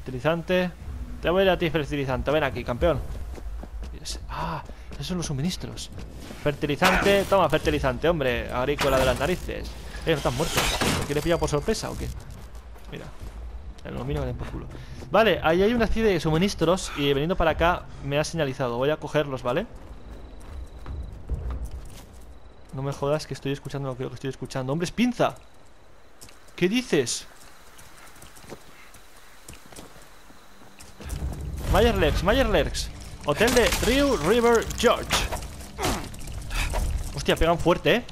Fertilizante. Te voy a ir a ti, fertilizante. Ven aquí, campeón. Ah, esos son los suministros. Fertilizante. Toma, fertilizante, hombre. Agrícola de las narices. Eh, no estás muerto. ¿Lo quiere pillar por sorpresa o qué? Mira. El aluminio que por culo. Vale, ahí hay una serie de suministros y veniendo para acá me ha señalizado. Voy a cogerlos, ¿vale? No me jodas que estoy escuchando lo que estoy escuchando. ¡Hombre, es pinza! ¿Qué dices? Mayer Lerks, Mayer Lerks Hotel de Rio River George. Hostia, pegan fuerte, ¿eh?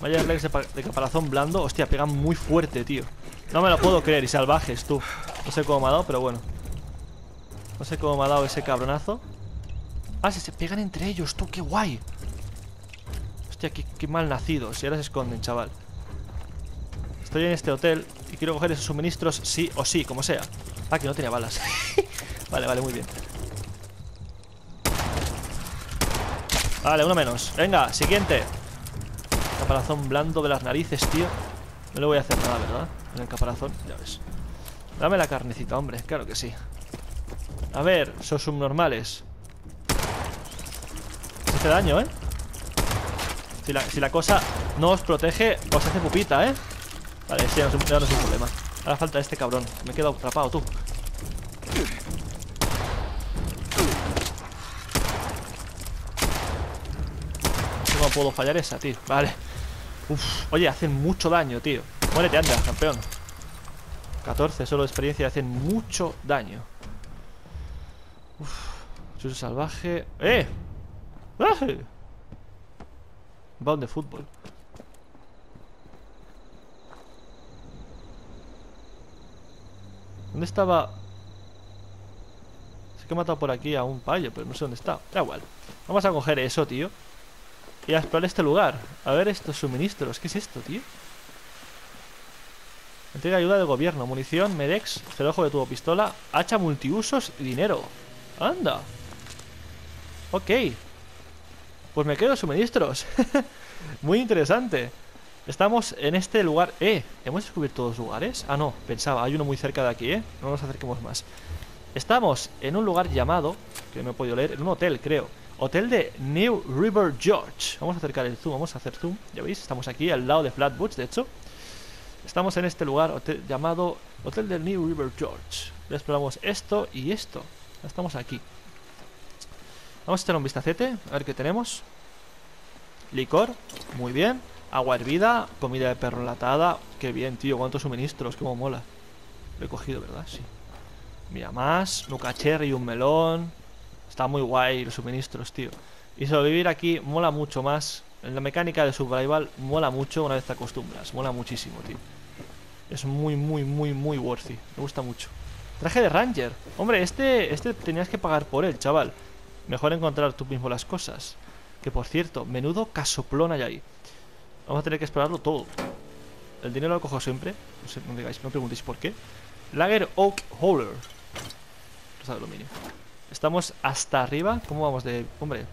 Lerks de, caparazón blando. Hostia, pegan muy fuerte, tío. No me lo puedo creer, y salvajes, tú. No sé cómo me ha dado, pero bueno. No sé cómo me ha dado ese cabronazo. Ah, se, pegan entre ellos, tú, qué guay. Hostia, qué, qué mal nacidos Y ahora se esconden, chaval. Estoy en este hotel y quiero coger esos suministros sí o sí, como sea. Ah, que no tenía balas. vale, vale, muy bien. Vale, uno menos. Venga, siguiente. Caparazón blando de las narices, tío. No le voy a hacer nada, ¿verdad? En el caparazón, ya ves. Dame la carnecita, hombre. Claro que sí. A ver, son subnormales. Hace daño, ¿eh? Si la, si la cosa no os protege, os hace pupita, ¿eh? Vale, sí, ya no, es un problema. Ahora falta este cabrón. Me he quedado atrapado, tú. ¿Cómo puedo fallar esa, tío? Vale. Uf, oye, hacen mucho daño, tío. Muérete, anda, campeón. 14 solo de experiencia hacen mucho daño. Uf, salvaje. ¡Eh! ¡Eh! Bound de fútbol ¿Dónde estaba? Sé que he matado por aquí a un payo, pero no sé dónde está. Da igual. Vamos a coger eso, tío. Y a explorar este lugar. A ver estos suministros. ¿Qué es esto, tío? Entrega ayuda del gobierno. Munición, Medex, celojo de tubo pistola, hacha multiusos y dinero. ¡Anda! Ok. Pues me quedo suministros. Muy interesante. Estamos en este lugar. ¡Eh! ¿Hemos descubierto dos lugares? Ah, no, pensaba, hay uno muy cerca de aquí, ¿eh? No nos acerquemos más. Estamos en un lugar llamado Que no he podido leer, en un hotel, creo. Hotel de New River George. Vamos a acercar el zoom, vamos a hacer zoom Ya veis, estamos aquí al lado de Flatbush, de hecho. Estamos en este lugar llamado Hotel de New River George. Exploramos esto y esto. Estamos aquí. Vamos a echar un vistacete, a ver qué tenemos. Licor, muy bien Agua hervida, comida de perro enlatada. Qué bien, tío, cuántos suministros, cómo mola. Lo he cogido, ¿verdad? Sí. Mira, más, nuca cherry y un melón. Está muy guay los suministros, tío. Y sobrevivir aquí mola mucho más. En la mecánica de survival mola mucho una vez te acostumbras. Mola muchísimo, tío. Es muy, muy, muy, muy worthy. Me gusta mucho. Traje de Ranger. Hombre, este, este tenías que pagar por él, chaval. Mejor encontrar tú mismo las cosas. Que por cierto, menudo casoplón hay ahí. Vamos a tener que explorarlo todo. El dinero lo cojo siempre. No sé, no digáis, no preguntéis por qué. Lager Oak Hauler. No sabe lo mínimo. Estamos hasta arriba. ¿Cómo vamos de...? Hombre.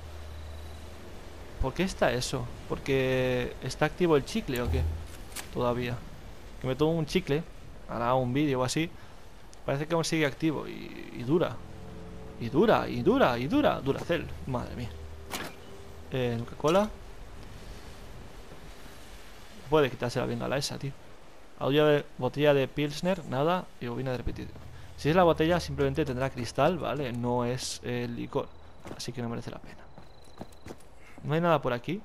¿Por qué está eso? ¿Porque está activo el chicle o qué? Todavía. Que me tomo un chicle. Hará un vídeo o así. Parece que aún sigue activo. Y, y dura. Y dura, y dura, y dura. Duracel. Madre mía. Eh, Coca-Cola. Puede quitarse la bengala esa, tío. Audio de botella de Pilsner, nada, y bobina de repetido. Si es la botella, simplemente tendrá cristal, ¿vale? No es el licor. Así que no merece la pena. No hay nada por aquí.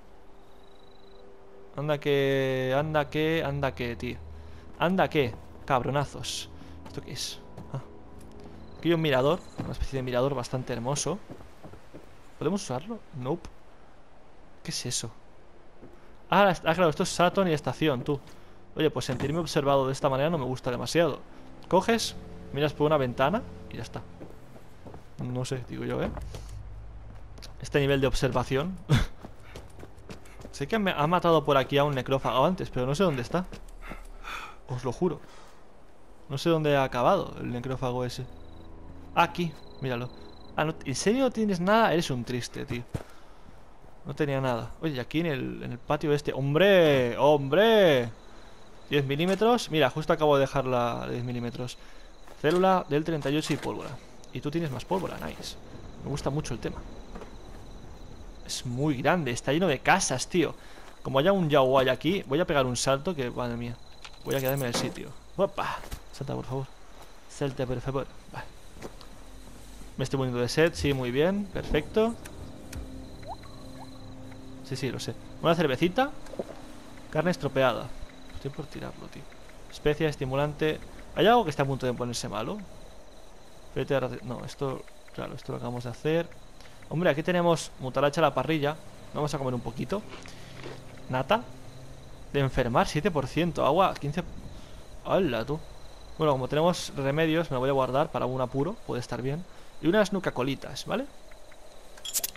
Anda que... Anda que... Anda que, tío. Anda que... Cabronazos. ¿Esto qué es? Ah. Aquí hay un mirador. Una especie de mirador bastante hermoso. ¿Podemos usarlo? Nope. ¿Qué es eso? Ah, ah, claro, esto es Saturn y estación, tú. Oye, pues sentirme observado de esta manera no me gusta demasiado. Coges, miras por una ventana y ya está. No sé, digo yo, ¿eh? Este nivel de observación. Sé que me ha matado por aquí a un necrófago antes Pero no sé dónde está. Os lo juro. No sé dónde ha acabado el necrófago ese. Aquí, míralo. Ah, ¿en serio no tienes nada? Eres un triste, tío no tenía nada. Oye, aquí en el, en el patio este... ¡Hombre! ¡Hombre! 10 milímetros. Mira, justo acabo de dejar la 10 milímetros. Célula del 38 y pólvora. Y tú tienes más pólvora, nice. Me gusta mucho el tema. Es muy grande, está lleno de casas, tío. Como haya un Yaguay aquí, voy a pegar un salto que, madre mía. Voy a quedarme en el sitio. ¡Opa! Salta, por favor. Salta, por favor. Me estoy poniendo de set, sí, muy bien. Perfecto. Sí, sí, lo sé. Una cervecita. Carne estropeada. Estoy por tirarlo, tío. Especia, estimulante. ¿Hay algo que está a punto de ponerse malo? No, esto... Claro, esto lo acabamos de hacer. Hombre, aquí tenemos mutaracha a la parrilla. Vamos a comer un poquito. Nata. De enfermar, 7%. Agua, 15%. ¡Hala, tú! Bueno, como tenemos remedios, me voy a guardar para un apuro. Puede estar bien. Y unas nucacolitas, ¿vale?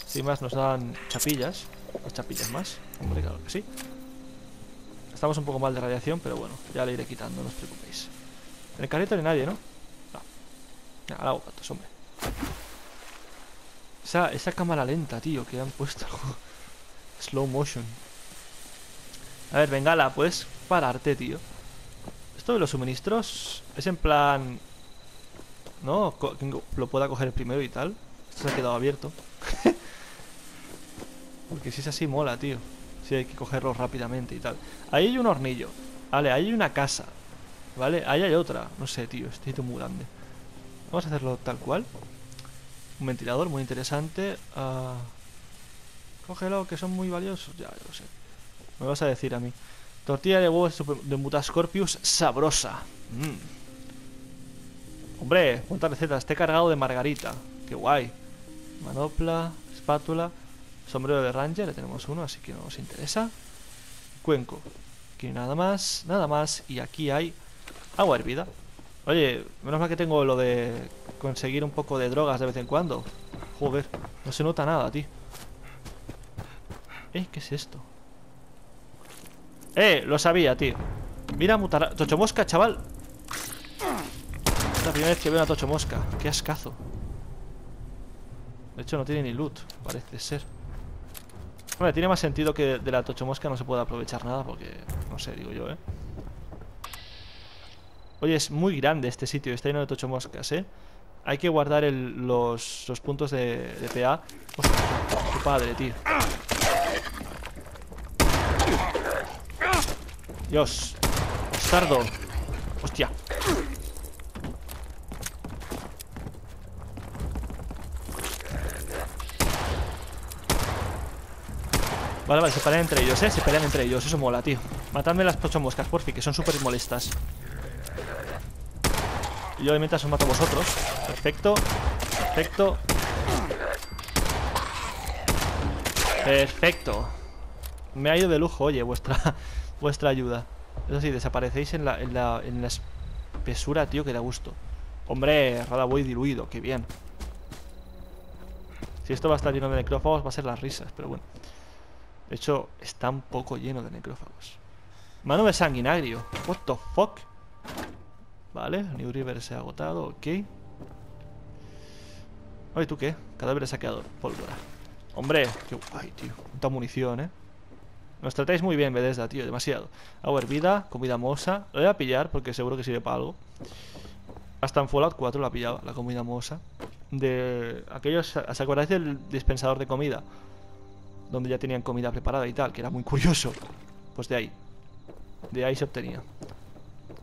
Sin más nos dan chapillas. Dos chapillas más. Hombre, claro que sí. Estamos un poco mal de radiación, pero bueno, ya le iré quitando, no os preocupéis. En el carrito no hay nadie, ¿no? No. Ya, hago gatos, hombre. Esa, esa cámara lenta, tío, que han puesto. Slow motion. A ver, Bengala, puedes pararte, tío. Esto de los suministros es en plan... ¿No? lo pueda coger primero y tal. Esto se ha quedado abierto. Porque si es así, mola, tío. Si hay que cogerlo rápidamente y tal. Ahí hay un hornillo. Vale, ahí hay una casa. Vale, ahí hay otra. No sé, tío, este muy grande. Vamos a hacerlo tal cual. Un ventilador muy interesante. Uh... Cógelo, que son muy valiosos. Ya, lo sé. Me vas a decir a mí. Tortilla de huevos de Mutascorpius sabrosa. Mm. Hombre, cuántas recetas. Te he cargado de margarita. Qué guay. Manopla, espátula. Sombrero de Ranger, tenemos uno, así que no nos interesa. Cuenco. Aquí nada más, nada más. Y aquí hay agua hervida. Oye, menos mal que tengo lo de conseguir un poco de drogas de vez en cuando. Joder, no se nota nada, tío. Eh, ¿qué es esto? Eh, lo sabía, tío. Mira, mutar... Tocho mosca, chaval. Es la primera vez que veo una tocho mosca. Qué ascazo. De hecho, no tiene ni loot, parece ser. Hombre, tiene más sentido que de la tocho mosca no se pueda aprovechar nada porque... No sé, digo yo, ¿eh? Oye, es muy grande este sitio, está lleno de tocho moscas, ¿eh? Hay que guardar los, los, puntos de, PA. Qué padre, tío. Dios. Sardo. Hostia. Vale, vale, se pelean entre ellos, ¿eh? Se pelean entre ellos, eso mola, tío. Matadme las ocho moscas, porfi, que son súper molestas Y yo mientras os mato a vosotros. Perfecto Perfecto. Perfecto. Me ha ido de lujo, oye, vuestra Vuestra ayuda. Eso sí, desaparecéis en la, en la, en la espesura, tío, que da gusto. Hombre, voy diluido, qué bien. Si esto va a estar lleno de necrófagos Va a ser las risas, pero bueno de hecho, está un poco lleno de necrófagos. Mano de sanguinario. What the fuck? Vale, New River se ha agotado, ok. Oye, ¿tú qué? Cadáver saqueador, pólvora. Hombre, qué guay, tío. Mucha munición, ¿eh? Nos tratáis muy bien, Bethesda, tío, demasiado. Agua hervida, comida mosa. Lo voy a pillar porque seguro que sirve para algo. Hasta en Fallout 4 la pillaba, la comida mosa. De aquellos... ¿Se acordáis del dispensador de comida? Donde ya tenían comida preparada y tal, que era muy curioso. Pues de ahí. De ahí se obtenía.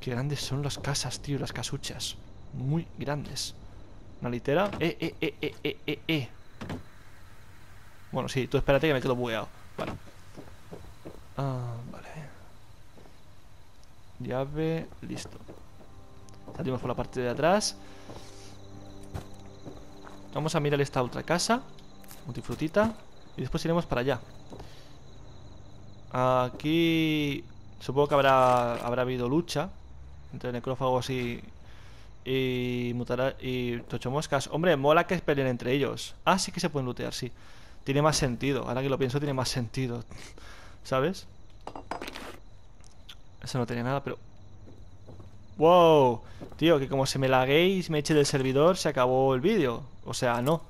Qué grandes son las casas, tío, las casuchas. Muy grandes. Una litera. Eh, eh, eh, eh, eh, eh, eh. Bueno, sí, tú espérate que me quedo bugueado. Vale. Ah, vale. Llave, listo. Salimos por la parte de atrás. Vamos a mirar esta otra casa. Multifrutita. Y después iremos para allá. Aquí Supongo que habrá, habrá habido lucha Entre necrófagos y Y, mutará, y tochomoscas. Hombre, mola que peleen entre ellos. Ah, sí que se pueden lootear, sí. Tiene más sentido, ahora que lo pienso tiene más sentido. ¿Sabes? Eso no tenía nada, pero... ¡Wow! Tío, que como se me laguéis, me eche del servidor, se acabó el vídeo. O sea, no.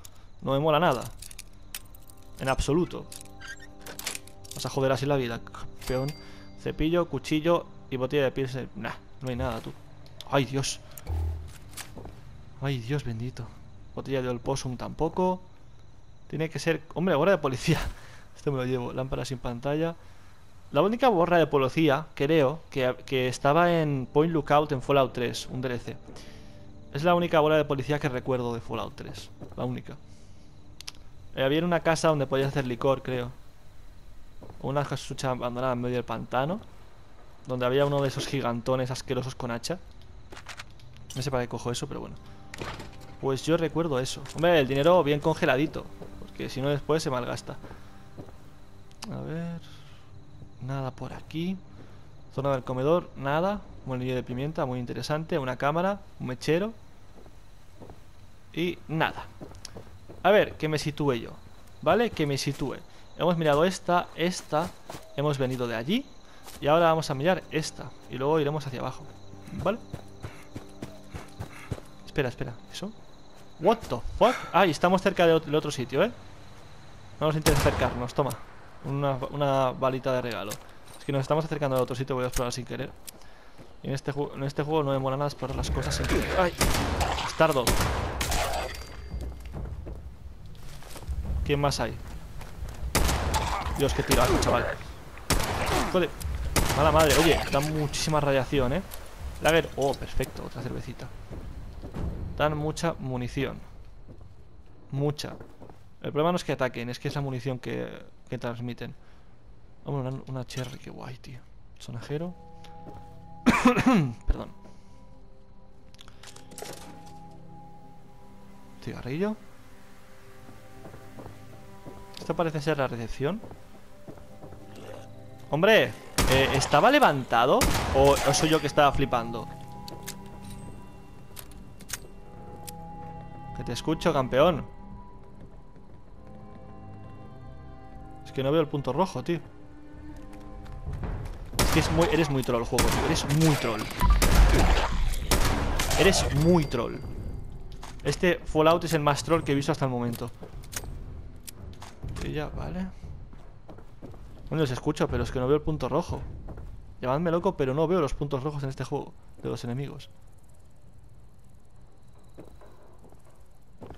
No me mola nada en absoluto. Vas a joder así la vida, campeón. Cepillo, cuchillo Y botella de Pilsen. Nah, no hay nada, tú. Ay, Dios. Ay, Dios bendito. Botella de Olposum tampoco. Tiene que ser... Hombre, gorra de policía. Esto me lo llevo. Lámpara sin pantalla. La única borra de policía, creo, que, que, estaba en Point Lookout en Fallout 3, un DLC. Es la única bola de policía que recuerdo de Fallout 3. La única. Eh, había una casa donde podías hacer licor, creo. Una casucha abandonada en medio del pantano. Donde había uno de esos gigantones asquerosos con hacha. No sé para qué cojo eso, pero bueno. Pues yo recuerdo eso. Hombre, el dinero bien congeladito. Porque si no después se malgasta. A ver... Nada por aquí. Zona del comedor, nada. Un molillo de pimienta, muy interesante. Una cámara, un mechero. Y nada. A ver, que me sitúe yo. ¿Vale? Que me sitúe. Hemos mirado esta, esta. Hemos venido de allí. Y ahora vamos a mirar esta. Y luego iremos hacia abajo. ¿Vale? Espera, espera. ¿Eso? What the fuck? Ah, y estamos cerca del otro sitio, ¿eh? Vamos a intentar acercarnos, toma una, balita de regalo. Es que nos estamos acercando a otro sitio, voy a explorar sin querer. En este, en este juego no me mola nada explorar las cosas sin querer. ¡Ay! Stardo. ¿Quién más hay? Dios, qué tirado, chaval. Joder. Mala madre. Oye, da muchísima radiación, ¿eh? Lager. Oh, perfecto. Otra cervecita. Dan mucha munición. Mucha. El problema no es que ataquen, es que es la munición que, que transmiten. Vamos, una, una cherry, qué guay, tío. Sonajero. Perdón. Cigarrillo. Esto parece ser la recepción. Hombre, eh, ¿estaba levantado? ¿O, ¿O soy yo que estaba flipando? Que te escucho, campeón. que no veo el punto rojo, tío. Es que es eres muy troll, juego, tío. Eres muy troll. Eres muy troll. Este Fallout es el más troll que he visto hasta el momento. Ya, vale. Bueno, los escucho, pero es que no veo el punto rojo. Llamadme loco, pero no veo los puntos rojos en este juego de los enemigos.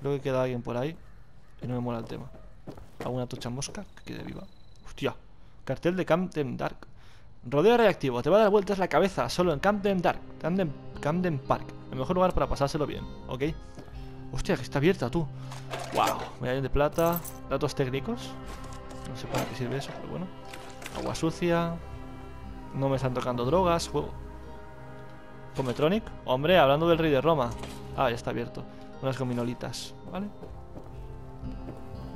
Creo que queda alguien por ahí y no me mola el tema. ¿Alguna tocha mosca que quede viva? Hostia. Cartel de Camden Dark. Rodeo reactivo. Te va a dar vueltas la cabeza solo en Camden Dark. Camden, Camden Park. El mejor lugar para pasárselo bien. ¿Ok? Hostia, que está abierta, tú. Wow. Medallón de plata. Datos técnicos. No sé para qué sirve eso, pero bueno. Agua sucia. No me están tocando drogas. Juego. Cometronic. Hombre, hablando del rey de Roma. Ah, ya está abierto. Unas gominolitas. ¿Vale?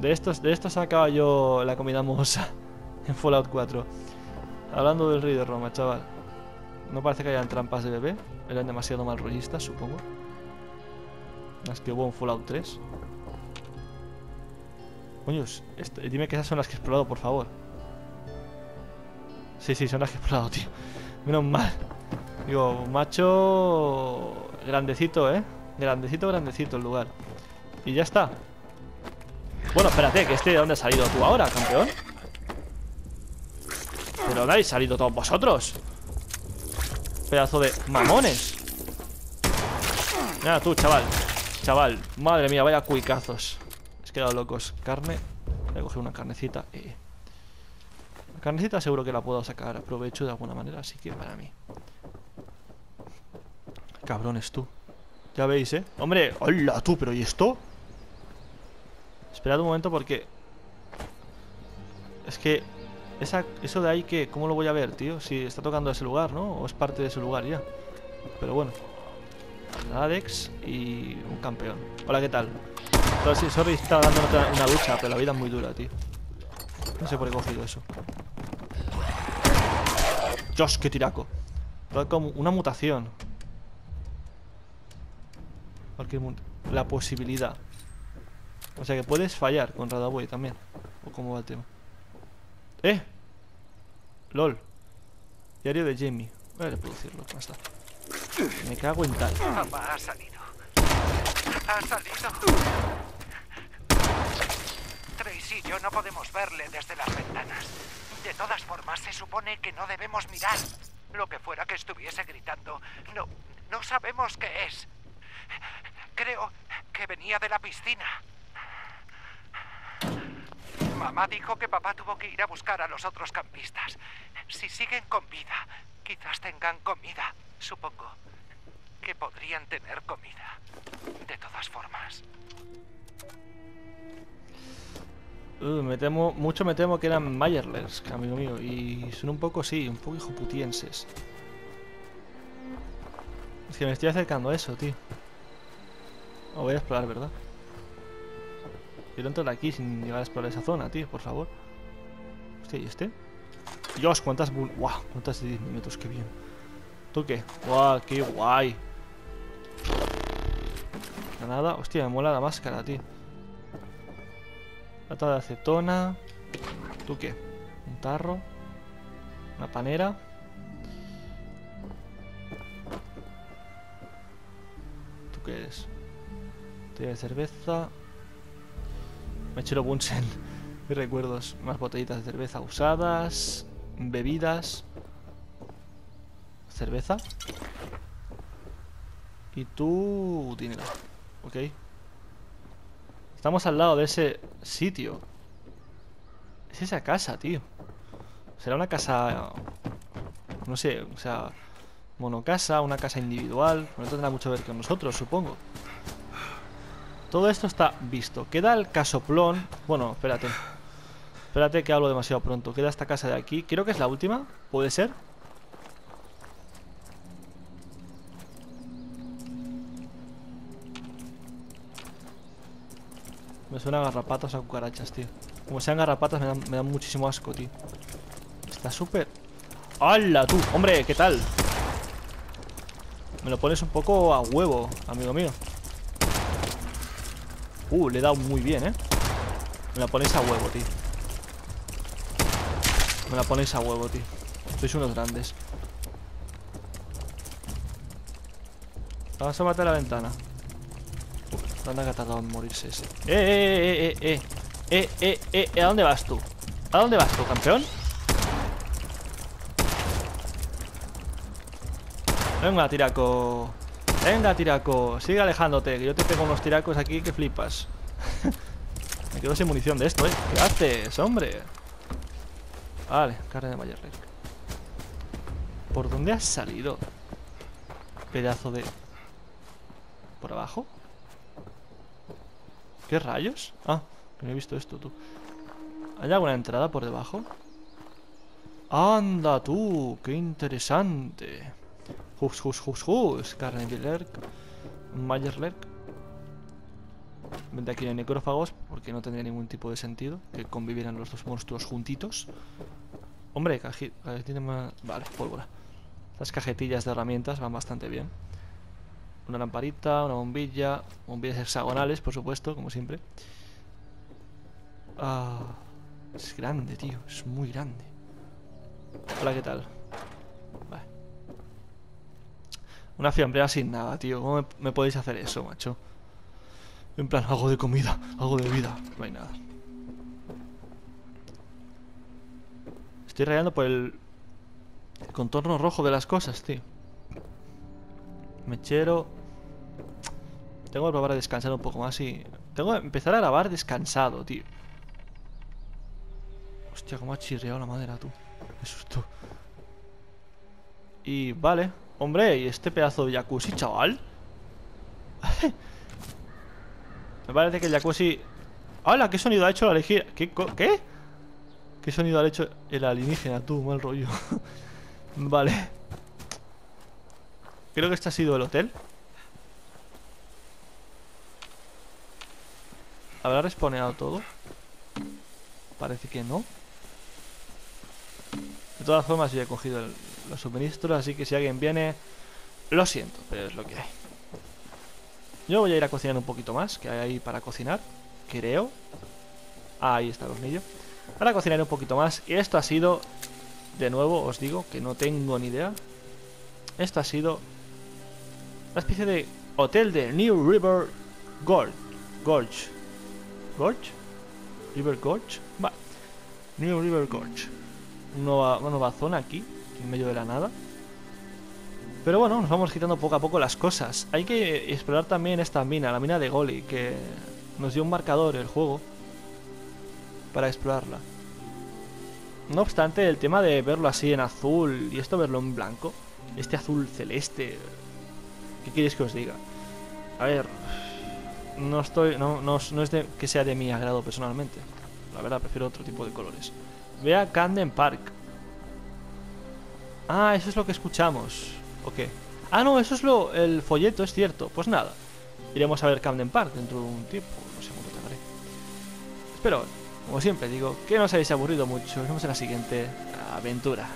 De estos, de estos sacaba yo la comida mohosa en Fallout 4. Hablando del rey de Roma, chaval. No parece que hayan trampas de bebé. Eran demasiado mal rollistas, supongo. Las que hubo en Fallout 3. Coños, este, dime que esas son las que he explorado, por favor. Sí, sí, son las que he explorado, tío. Menos mal. Digo, macho... Grandecito, ¿eh? Grandecito, grandecito el lugar. Y ya está. Bueno, espérate, que este de dónde has salido tú ahora, campeón. ¿De dónde habéis salido todos vosotros? Pedazo de mamones. Mira tú, chaval. Chaval, madre mía, vaya cuicazos. He quedado locos. Carne. Voy a coger una carnecita. Eh. La carnecita seguro que la puedo sacar aprovecho de alguna manera, así que para mí. Cabrones tú. Ya veis, ¿eh? Hombre, hola tú, pero ¿y esto? Esperad un momento porque... Es que... Eso de ahí que... ¿Cómo lo voy a ver, tío? Si está tocando ese lugar, ¿no? O es parte de ese lugar ya. Pero bueno. Alex y un campeón. Hola, ¿qué tal? Entonces, sorry, estaba dando una ducha, pero la vida es muy dura, tío. No sé por qué he cogido eso. Dios, qué tiraco. Como una mutación. La posibilidad. O sea que puedes fallar con Radaway también. ¿O cómo va el tema? ¡Eh! LOL. Diario de Jamie. Voy a reproducirlo. está. Me cago en tal. ha salido. Ha salido. Tracy y yo no podemos verle desde las ventanas. De todas formas, se supone que no debemos mirar. Lo que fuera que estuviese gritando. No, no sabemos qué es. Creo que venía de la piscina. Mamá dijo que papá tuvo que ir a buscar a los otros campistas. Si siguen con vida, quizás tengan comida, supongo. Que podrían tener comida. De todas formas. Uh, me temo, mucho me temo que eran Mayerlers, amigo mío. Y son un poco, sí, un poco hijoputienses. Es que me estoy acercando a eso, tío. O voy a explorar, ¿verdad? Quiero entrar aquí sin llegar a explorar esa zona, tío, por favor. Hostia, ¿y este? Dios, cuántas. ¡Guau! Cuántas de 10 minutos, qué bien. ¿Tú qué? ¡Guau! ¡Qué guay! Nada, hostia, me mola la máscara, tío. Lata de acetona. ¿Tú qué? Un tarro. Una panera. ¿Tú qué eres? Botella de cerveza. Mechero Bunsen. Recuerdos. Más botellitas de cerveza usadas. Bebidas. Cerveza. Y tú... Dinero. Ok. Estamos al lado de ese sitio. Es esa casa, tío. Será una casa... No sé, o sea... Monocasa, una casa individual. No tendrá mucho que ver con nosotros, supongo. Todo esto está visto. Queda el casoplón. Bueno, espérate. Espérate que hablo demasiado pronto. Queda esta casa de aquí. Creo que es la última. ¿Puede ser? Me suena garrapatas a cucarachas, tío. Como sean garrapatas me dan, me dan muchísimo asco, tío. Está súper... ¡Hala, tú! ¡Hombre, qué tal! Me lo pones un poco a huevo, amigo mío. Uh, le he dado muy bien, ¿eh? Me la ponéis a huevo, tío. Me la ponéis a huevo, tío. Sois unos grandes. Vamos a matar la ventana. Anda que tardado en morirse ese. ¡Eh, eh, eh, eh, eh! ¡Eh, eh, eh! ¿A dónde vas tú? ¿A dónde vas tú, campeón? Venga, tiraco. Venga, tiraco. Sigue alejándote, que yo te pego unos tiracos aquí que flipas. Me quedo sin munición de esto, ¿eh? ¿Qué haces, hombre? Vale, carne de Mayer ¿Por dónde has salido? Pedazo de... ¿Por abajo? ¿Qué rayos? Ah, que no he visto esto, tú. ¿Hay alguna entrada por debajo? ¡Anda tú! ¡Qué interesante! Hus, hus, hus, hus. Carne de Lerk. Mayer Lerk. Vente aquí de necrófagos porque no tendría ningún tipo de sentido que convivieran los dos monstruos juntitos. Hombre, más... Vale, pólvora. Estas cajetillas de herramientas van bastante bien. Una lamparita, una bombilla, bombillas hexagonales, por supuesto, como siempre. Ah, es grande, tío, es muy grande. Hola, ¿qué tal? Vale. Una fiambrera sin nada, tío. ¿Cómo me, me podéis hacer eso, macho? En plan, algo de comida, algo de vida. No hay nada. Estoy rayando por el, el contorno rojo de las cosas, tío. Mechero. Tengo que probar a descansar un poco más y... Tengo que empezar a grabar descansado, tío. Hostia, cómo ha chirriado la madera, tú. Qué susto. Y vale. Hombre, ¿y este pedazo de jacuzzi, chaval? Me parece que el jacuzzi... ¡Hala! ¿Qué sonido ha hecho la alienígena? ¿Qué? ¿Qué sonido ha hecho el alienígena, tú? Mal rollo. vale. Creo que este ha sido el hotel. ¿Habrá responeado todo? Parece que no. De todas formas, yo he cogido los suministros, así que si alguien viene... Lo siento, pero es lo que hay. Yo voy a ir a cocinar un poquito más, que hay ahí para cocinar. Creo. Ah, ahí está el hornillo. Para cocinar un poquito más. Y esto ha sido... De nuevo, os digo que no tengo ni idea. Esto ha sido una especie de hotel de New River Gorge. Gorge. ¿Gorge? River Gorge. New River Gorge. Una nueva zona aquí, en medio de la nada. Pero bueno, nos vamos quitando poco a poco las cosas. Hay que explorar también esta mina, la mina de Goli, que nos dio un marcador el juego para explorarla. No obstante, el tema de verlo así en azul y esto verlo en blanco, este azul celeste, ¿qué queréis que os diga? A ver, no estoy, no, no, es de, que sea de mi agrado personalmente. La verdad, prefiero otro tipo de colores. Ve a Camden Park. Ah, eso es lo que escuchamos. ¿O qué? Ah, no, eso es lo, el folleto, es cierto. Pues nada, iremos a ver Camden Park dentro de un tiempo. No sé cuánto tardaré. Espero, como siempre digo, que no os hayáis aburrido mucho. Nos vemos en la siguiente aventura.